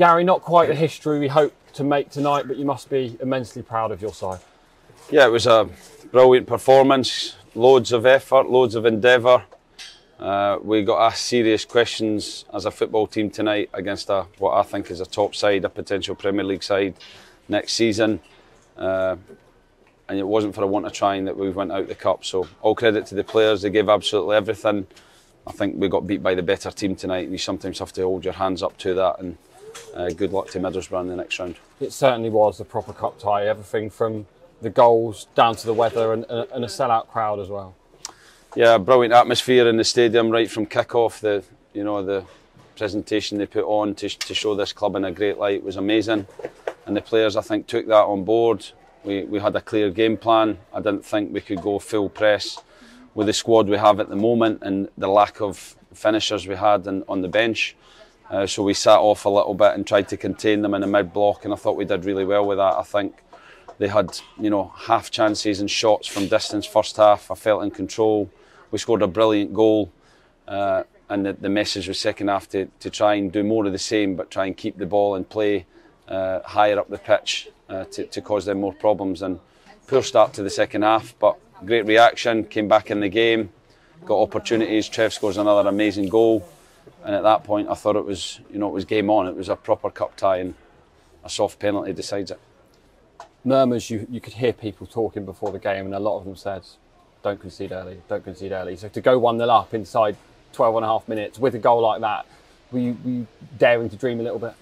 Gary, not quite the history we hope to make tonight, but you must be immensely proud of your side. Yeah, it was a brilliant performance, loads of effort, loads of endeavour. Uh, we got asked serious questions as a football team tonight against a, what I think is a top side, a potential Premier League side next season. Uh, and it wasn't for a want of trying that we went out the cup. So all credit to the players; they gave absolutely everything. I think we got beat by the better team tonight, and you sometimes have to hold your hands up to that. And uh, good luck to Middlesbrough in the next round. It certainly was a proper cup tie. Everything from the goals down to the weather and, and a sellout crowd as well yeah, brilliant atmosphere in the stadium right from kick-off. The you know the presentation they put on to, to show this club in a great light was amazing, and the players I think took that on board. We we had a clear game plan. I didn't think we could go full press with the squad we have at the moment and the lack of finishers we had in, on the bench. Uh, so we sat off a little bit and tried to contain them in the mid block, and I thought we did really well with that. I think they had you know half chances and shots from distance first half. I felt in control we scored a brilliant goal. Uh, and the, the, message was second half to, to try and do more of the same, but try and keep the ball and play uh, higher up the pitch uh, to, to cause them more problems. And poor start to the second half, but great reaction. Came back in the game, got opportunities. Trev scores another amazing goal, and at that point, I thought it was you know it was game on. It was a proper cup tie, and a soft penalty decides it. Murmurs, you, you could hear people talking before the game, and a lot of them said don't concede early, don't concede early. So to go 1 0 up inside 12 and a half minutes with a goal like that, were you, were you daring to dream a little bit?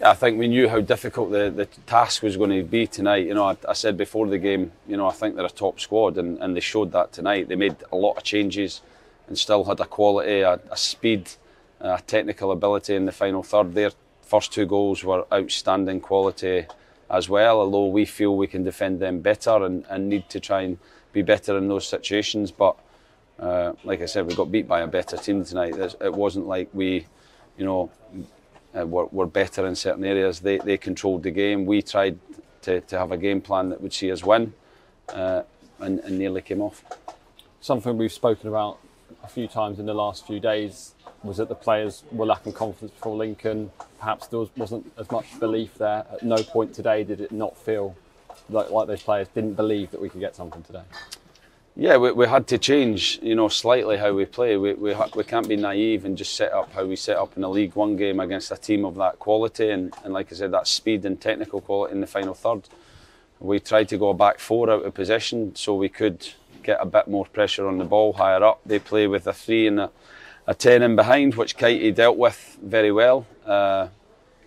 Yeah, I think we knew how difficult the, the task was going to be tonight. You know, I, I, said before the game, you know, I think they're a top squad, and, and they showed that tonight. They made a lot of changes and still had a quality, a, a speed, a technical ability in the final third. Their first two goals were outstanding quality as well, although we feel we can defend them better and, and need to try and be better in those situations. But uh, like I said, we got beat by a better team tonight. It wasn't like we, you know, uh, were, were better in certain areas. They, they controlled the game. We tried to, to have a game plan that would see us win uh, and, and nearly came off. Something we've spoken about a few times in the last few days was that the players were lacking confidence before Lincoln. Perhaps there was, wasn't as much belief there. At no point today did it not feel like, like those players didn't believe that we could get something today? Yeah, we, we had to change, you know, slightly how we play. We, we, we can't be naive and just set up how we set up in a League One game against a team of that quality and, and like I said, that speed and technical quality in the final third. We tried to go back four out of possession so we could get a bit more pressure on the ball higher up. They play with a three and a, a ten in behind, which Kitey dealt with very well. Uh,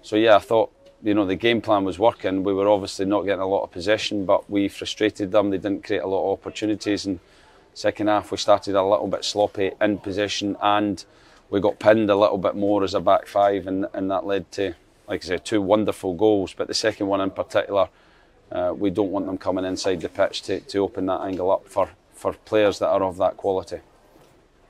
so yeah, I thought you know the game plan was working. We were obviously not getting a lot of possession, but we frustrated them. They didn't create a lot of opportunities. And second half, we started a little bit sloppy in possession, and we got pinned a little bit more as a back five, and, and that led to, like I said, two wonderful goals. But the second one in particular, uh, we don't want them coming inside the pitch to, to open that angle up for, for players that are of that quality.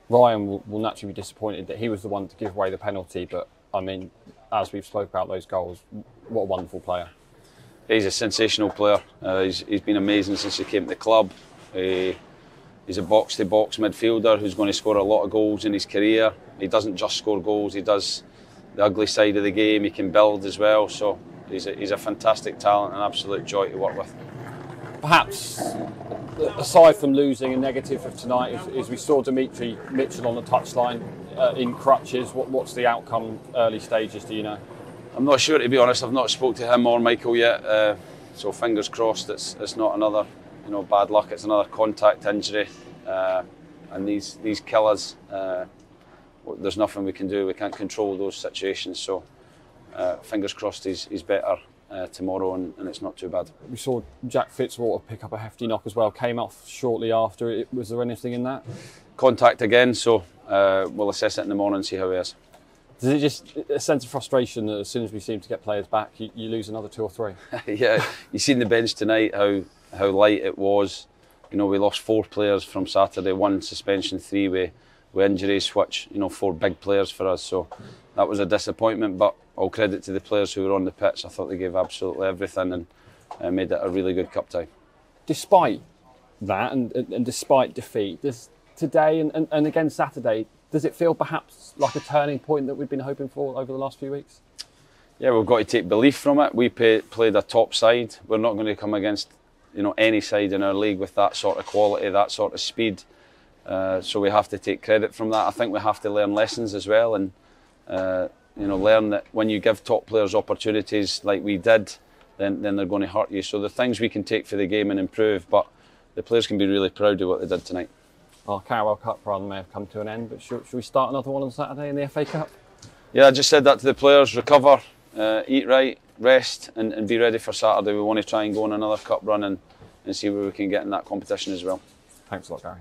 Ryan will, will naturally be disappointed that he was the one to give away the penalty, but I mean, as we've spoke about those goals, what a wonderful player. He's a sensational player. Uh, he's, he's been amazing since he came to the club. Uh, he's a box to box midfielder who's going to score a lot of goals in his career. He doesn't just score goals, he does the ugly side of the game. He can build as well. So he's a, he's a fantastic talent and absolute joy to work with. Perhaps aside from losing a negative of tonight, is, is we saw Dimitri Mitchell on the touchline uh, in crutches. What, what's the outcome early stages? Do you know? I'm not sure to be honest. I've not spoke to him or Michael yet. Uh, so fingers crossed. It's it's not another you know bad luck. It's another contact injury. Uh, and these these killers, uh, there's nothing we can do. We can't control those situations. So uh, fingers crossed he's, he's better uh, tomorrow and, and, it's not too bad. We saw Jack Fitzwater pick up a hefty knock as well. Came off shortly after. It. Was there anything in that? Contact again. So uh, we'll assess it in the morning and see how he is. Does it just a sense of frustration that as soon as we seem to get players back, you, you lose another two or three? yeah, you seen the bench tonight how how light it was. You know, we lost four players from Saturday, one suspension, three with, with injuries, which you know four big players for us. So that was a disappointment. But all credit to the players who were on the pitch. I thought they gave absolutely everything and uh, made it a really good cup tie. Despite that, and, and, and despite defeat, this today and, and, and again Saturday, does it feel perhaps like a turning point that we've been hoping for over the last few weeks? Yeah, we've got to take belief from it. We pay, played a top side. We're not going to come against you know any side in our league with that sort of quality, that sort of speed. Uh, so we have to take credit from that. I think we have to learn lessons as well, and uh, you know learn that when you give top players opportunities like we did, then then they're going to hurt you. So the things we can take for the game and improve, but the players can be really proud of what they did tonight. Well, Carabao Cup run may have come to an end, but should, should we start another one on Saturday in the FA Cup? Yeah, I just said that to the players: recover, uh, eat right, rest, and, and be ready for Saturday. We want to try and go on another cup run and, and see where we can get in that competition as well. Thanks a lot, Gary.